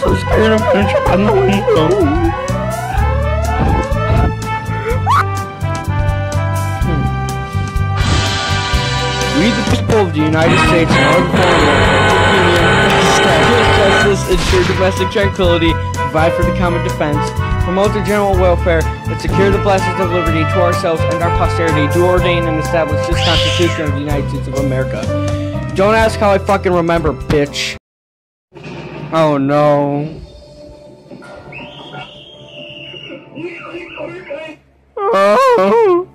so scared I'm gonna jump on the window. We, the people of the United States Union, establish justice, ensure domestic tranquility, provide for the common defense, promote the general welfare, and secure the blessings of liberty to ourselves and our posterity, do ordain and establish this Constitution of the United States of America. Don't ask how I fucking remember, bitch. Oh no. Oh.